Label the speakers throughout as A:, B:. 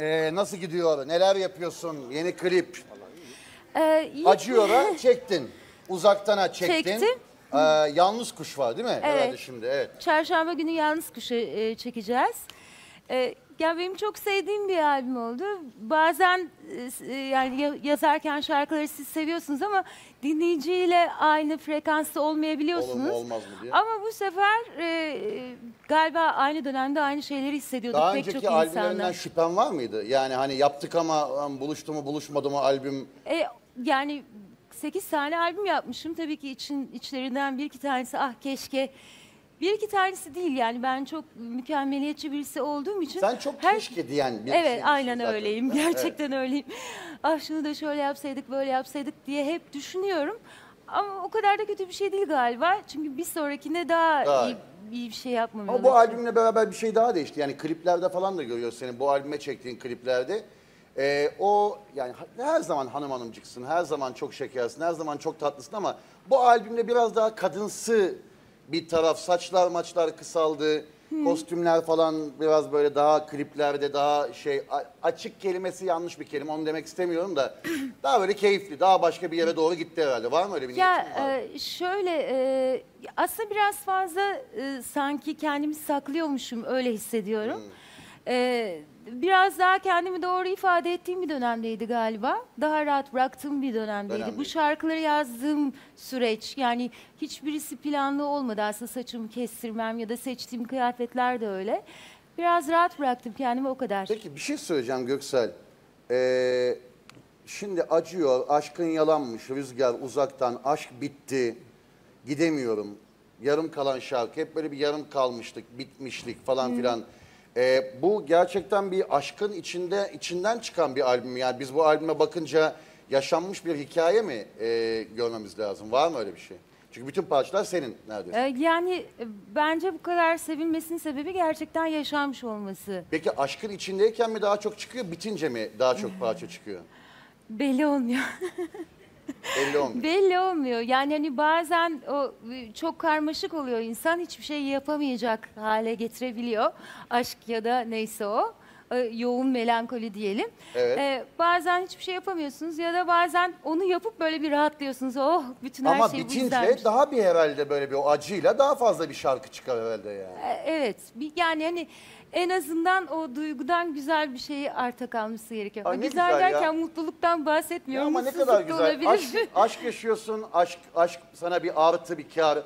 A: Ee, nasıl gidiyor? Neler yapıyorsun? Yeni klip.
B: Ee, iyi-
A: Acıyor'a çektin. Uzaktana çektin.
B: Çektim.
A: Ee, yalnız kuş var değil mi?
B: Evet.
A: Herhalde şimdi evet.
B: Çarşamba günü Yalnız Kuş'u e, çekeceğiz. E, ya benim çok sevdiğim bir albüm oldu. Bazen e, e, yani ya- yazarken şarkıları siz seviyorsunuz ama dinleyiciyle aynı frekansta olmayabiliyorsunuz.
A: Olur mu, olmaz mı diye.
B: Ama bu sefer e, e, galiba aynı dönemde aynı şeyleri hissediyorduk
A: Daha
B: pek çok
A: önceki albümlerinden
B: insanlar.
A: şüphen var mıydı? Yani hani yaptık ama buluştu mu buluşmadı mı albüm.
B: E, yani 8 tane albüm yapmışım. Tabii ki için içlerinden bir iki tanesi ah keşke bir iki tanesi değil yani ben çok mükemmeliyetçi birisi olduğum için.
A: Sen çok
B: her-
A: keşke diyen bir
B: Evet aynen
A: zaten.
B: öyleyim. Gerçekten öyleyim. Ah şunu da şöyle yapsaydık böyle yapsaydık diye hep düşünüyorum. Ama o kadar da kötü bir şey değil galiba. Çünkü bir sonrakine daha,
A: Daha
B: iyi, iyi bir şey yapmam
A: Ama bu albümle beraber bir şey daha değişti. Yani kliplerde falan da görüyoruz seni bu albüme çektiğin kliplerde. Ee, o yani her zaman hanım hanımcıksın, her zaman çok şekersin, her zaman çok tatlısın ama bu albümde biraz daha kadınsı bir taraf. Saçlar maçlar kısaldı, kostümler falan biraz böyle daha kliplerde daha şey a- açık kelimesi yanlış bir kelime onu demek istemiyorum da daha böyle keyifli, daha başka bir yere doğru gitti herhalde. Var mı öyle bir
B: Ya
A: niyetin var?
B: e, şöyle e, aslında biraz fazla e, sanki kendimi saklıyormuşum öyle hissediyorum. E, biraz daha kendimi doğru ifade ettiğim bir dönemdeydi galiba. Daha rahat bıraktığım bir dönemdeydi.
A: Dönemdeydi.
B: Bu şarkıları yazdığım süreç yani hiçbirisi planlı olmadı aslında saçımı kestirmem ya da seçtiğim kıyafetler de öyle. Biraz rahat bıraktım kendimi o kadar.
A: Peki bir şey söyleyeceğim Göksel. Ee, şimdi acıyor, aşkın yalanmış, rüzgar uzaktan, aşk bitti, gidemiyorum. Yarım kalan şarkı, hep böyle bir yarım kalmıştık, bitmişlik falan filan. Ee, bu gerçekten bir aşkın içinde içinden çıkan bir albüm. Yani biz bu albüme bakınca yaşanmış bir hikaye mi e, görmemiz lazım? Var mı öyle bir şey? Çünkü bütün parçalar senin neredeyse.
B: E, yani e, bence bu kadar sevilmesinin sebebi gerçekten yaşanmış olması.
A: Peki aşkın içindeyken mi daha çok çıkıyor, bitince mi daha çok parça çıkıyor?
B: Belli olmuyor.
A: Belli olmuyor.
B: Belli olmuyor. Yani hani bazen o e, çok karmaşık oluyor insan hiçbir şey yapamayacak hale getirebiliyor. Aşk ya da neyse o. E, Yoğun melankoli diyelim.
A: Evet.
B: E, bazen hiçbir şey yapamıyorsunuz ya da bazen onu yapıp böyle bir rahatlıyorsunuz. Oh bütün her
A: Ama
B: şey bu
A: bitince
B: yüzdenmiş.
A: daha bir herhalde böyle bir o acıyla daha fazla bir şarkı çıkar herhalde yani.
B: E, Evet. Bir- Yani hani en azından o duygudan güzel bir şeyi arta kalması gerekiyor.
A: Ay ne
B: güzel,
A: güzel ya.
B: derken mutluluktan
A: Ya
B: bahsetmiyorum.
A: ama ne
B: Mutsuzluk
A: kadar
B: da
A: güzel.
B: olabilir.
A: Aşk, aşk yaşıyorsun, aşk aşk sana bir artı bir kar.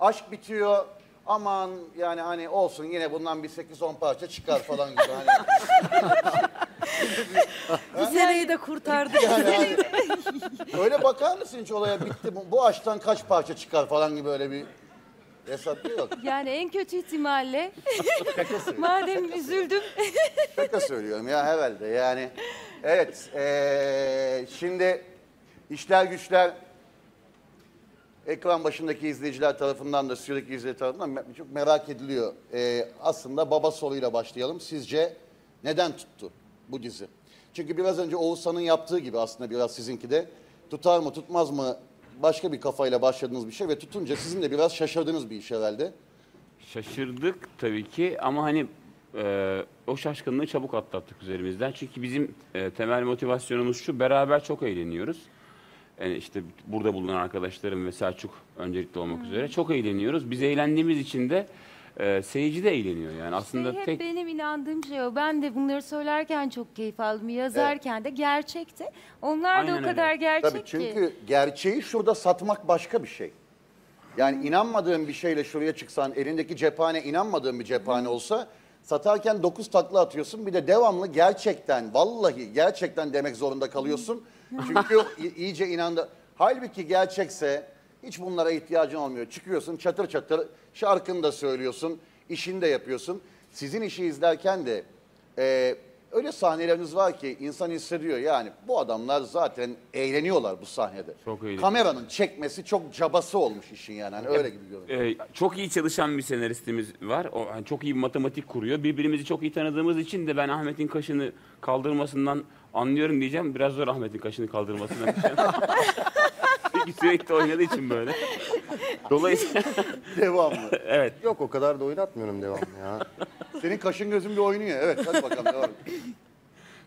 A: Aşk bitiyor. Aman yani hani olsun yine bundan bir 8-10 parça çıkar falan gibi. Hani,
C: Bu seneyi de kurtardık.
A: yani hani, öyle bakar mısın hiç olaya bitti bu, bu aşktan kaç parça çıkar falan gibi öyle bir hesap yok.
B: Yani en kötü ihtimalle madem üzüldüm
A: Şaka söylüyorum ya herhalde yani. Evet eee, şimdi işler güçler ekran başındaki izleyiciler tarafından da sürekli izleyici tarafından çok merak ediliyor. Eee, aslında baba soruyla başlayalım. Sizce neden tuttu bu dizi? Çünkü biraz önce Oğuzhan'ın yaptığı gibi aslında biraz sizinki de tutar mı tutmaz mı başka bir kafayla başladığınız bir şey ve tutunca sizin de biraz şaşırdığınız bir iş herhalde.
D: Şaşırdık tabii ki ama hani e, o şaşkınlığı çabuk atlattık üzerimizden. Çünkü bizim e, temel motivasyonumuz şu, beraber çok eğleniyoruz. Yani işte burada bulunan arkadaşlarım ve Selçuk öncelikli olmak üzere çok eğleniyoruz. Biz eğlendiğimiz için de e, seyirci de eğleniyor yani. Aslında
B: Şey, hep
D: tek
B: benim inandığım şey o. Ben de bunları söylerken çok keyif aldım. Yazarken de gerçekti. Onlar da
D: Aynen
B: o
D: öyle.
B: kadar gerçek
A: Tabii
B: ki.
A: çünkü gerçeği şurada satmak başka bir şey. Yani inanmadığın bir şeyle şuraya çıksan, elindeki cephane inanmadığın bir cephane olsa satarken dokuz takla atıyorsun. Bir de devamlı gerçekten, vallahi gerçekten demek zorunda kalıyorsun. Çünkü iyice inandı. Halbuki gerçekse hiç bunlara ihtiyacın olmuyor. Çıkıyorsun çatır çatır şarkını da söylüyorsun, işini de yapıyorsun. Sizin işi izlerken de e, öyle sahneleriniz var ki insan hissediyor yani bu adamlar zaten eğleniyorlar bu sahnede.
D: Çok eğleniyor.
A: Kameranın çekmesi çok cabası olmuş işin yani hani öyle gibi görünüyor.
D: e, çok iyi çalışan bir senaristimiz var. O hani çok iyi bir matematik kuruyor. Birbirimizi çok iyi tanıdığımız için de ben Ahmet'in kaşını kaldırmasından anlıyorum diyeceğim. Biraz zor Ahmet'in kaşını kaldırmasından. Çünkü sürekli oynadığı için böyle. Dolayısıyla
A: Devamlı.
D: evet.
E: Yok o kadar da oynatmıyorum devamlı ya.
A: Senin kaşın gözün bir oynuyor. Evet hadi bakalım devam.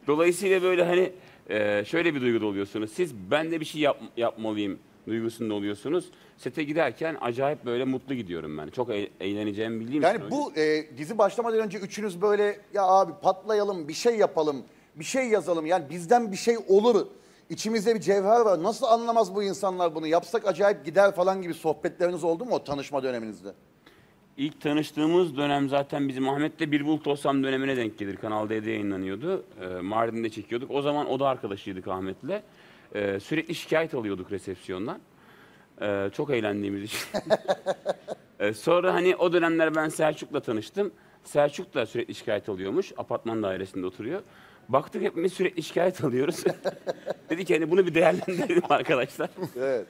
D: Dolayısıyla böyle hani e, şöyle bir duyguda oluyorsunuz. Siz ben de bir şey yap, yapmalıyım duygusunda oluyorsunuz. Sete giderken acayip böyle mutlu gidiyorum ben. Çok e- eğleneceğimi bildiğim için.
A: Yani bu e, dizi başlamadan önce üçünüz böyle ya abi patlayalım, bir şey yapalım, bir şey yazalım. Yani bizden bir şey olur. İçimizde bir cevher var. Nasıl anlamaz bu insanlar bunu? Yapsak acayip gider falan gibi sohbetleriniz oldu mu o tanışma döneminizde?
D: İlk tanıştığımız dönem zaten bizim Ahmet'le Bir Bulut Olsam dönemine denk gelir. Kanal D'de yayınlanıyordu. Ee, Mardin'de çekiyorduk. O zaman o da arkadaşıydık Ahmet'le. Ee, sürekli şikayet alıyorduk resepsiyondan. Ee, çok eğlendiğimiz için. Ee, sonra hani o dönemler ben Selçuk'la tanıştım. Selçuk da sürekli şikayet alıyormuş. Apartman dairesinde oturuyor. Baktık hepimiz sürekli şikayet alıyoruz. Dedik ki hani bunu bir değerlendirelim arkadaşlar.
A: Evet.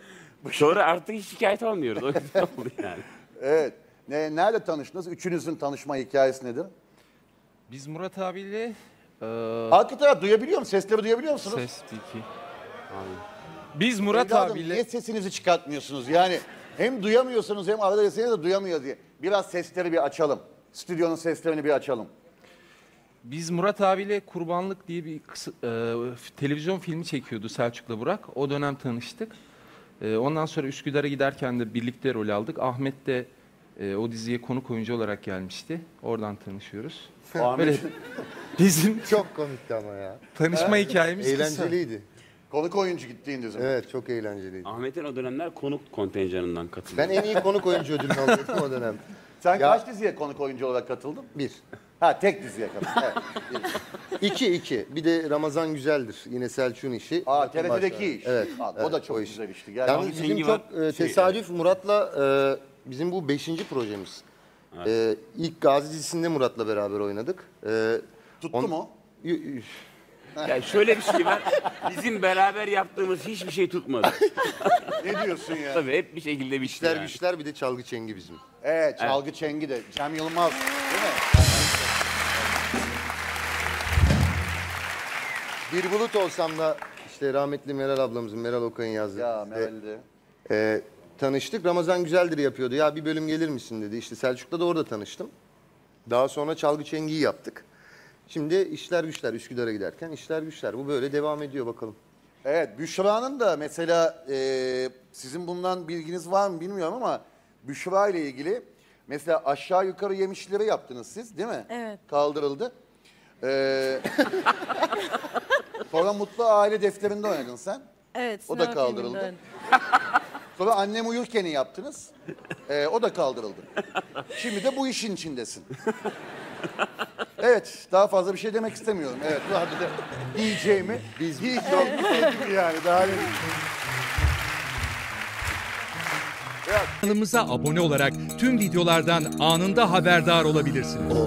D: Sonra artık hiç şikayet almıyoruz. O yüzden oldu yani.
A: Evet. Ne, nerede tanıştınız? Üçünüzün tanışma hikayesi nedir?
E: Biz Murat abiyle e,
A: Arka taraf duyabiliyor musun? Sesleri duyabiliyor musunuz?
E: ses iki. Biz Murat
A: Evladım,
E: abiyle
A: niye sesinizi çıkartmıyorsunuz? Yani hem duyamıyorsunuz hem arada deseniz de duyamıyor diye. Biraz sesleri bir açalım. Stüdyonun seslerini bir açalım.
E: Biz Murat abiyle Kurbanlık diye bir kısa- e, televizyon filmi çekiyordu Selçuk'la Burak. O dönem tanıştık. E, ondan sonra Üsküdar'a giderken de birlikte rol aldık. Ahmet de e, o diziye konuk oyuncu olarak gelmişti. Oradan tanışıyoruz.
A: Ahmet,
E: Böyle bizim
F: Çok komikti ama ya.
E: tanışma hikayemiz kısa.
F: Eğlenceliydi.
A: konuk oyuncu gittiğin dizi.
F: Evet çok eğlenceliydi.
D: Ahmet'in o dönemler konuk kontenjanından katılıyor.
F: Ben en iyi konuk oyuncu ödülünü alıyordum o dönem.
A: Sen
F: Ya-
A: kaç diziye konuk oyuncu olarak katıldın?
F: Bir.
A: Ha tek diziye katıldın. Evet.
F: İki, iki. Bir de Ramazan Güzeldir. Yine Selçuk'un işi.
A: Aa
F: Bakın
A: TRT'deki iş.
F: Evet.
A: Ha, o
F: evet,
A: da çok
F: iş.
A: güzel işti.
F: Yalnız
A: Gerçekten.
F: bizim
D: Cengi
F: çok
D: var,
F: e,
D: şey,
F: tesadüf Murat'la e, bizim bu beşinci projemiz. E, ilk Gazi dizisinde Murat'la beraber oynadık. E,
A: Tuttu
F: on-
A: mu?
F: y- y-
D: Yani şöyle bir şey var. Bizim beraber yaptığımız hiçbir şey tutmadı.
A: Ne diyorsun ya?
D: Tabii hep bir şekilde bitti
F: İşler
D: yani.
F: güçler bir de çalgı çengi bizim.
A: Evet, çalgı çengi de. Cem Yılmaz. Değil mi?
F: Bir bulut olsam da işte rahmetli Meral ablamızın, Meral Okay'ın yazdığı.
A: Ya Meval'de.
F: e, tanıştık. Ramazan Güzeldir yapıyordu. Ya bir bölüm gelir misin dedi. İşte Selçuk'la da orada tanıştım. Daha sonra çalgı çengiyi yaptık. Şimdi işler güçler Üsküdar'a giderken işler güçler. Bu böyle devam ediyor bakalım.
A: Evet, Büşra'nın da mesela e, sizin bundan bilginiz var mı bilmiyorum ama Büşra ile ilgili mesela aşağı yukarı yemişleri yaptınız siz değil mi?
C: Evet.
A: Kaldırıldı. Ee, sonra Mutlu Aile Defteri'nde oynadın sen.
C: Evet.
A: O da kaldırıldı. Sonra Annem Uyurken'i yaptınız. Ee, o da kaldırıldı. Şimdi de bu işin içindesin. Evet, daha fazla bir şey demek istemiyorum. Evet, bu arada diyeceğimi, biz diyeceğimi söyledim yani. Daha ne
G: Kanalımıza abone olarak tüm videolardan anında haberdar olabilirsiniz.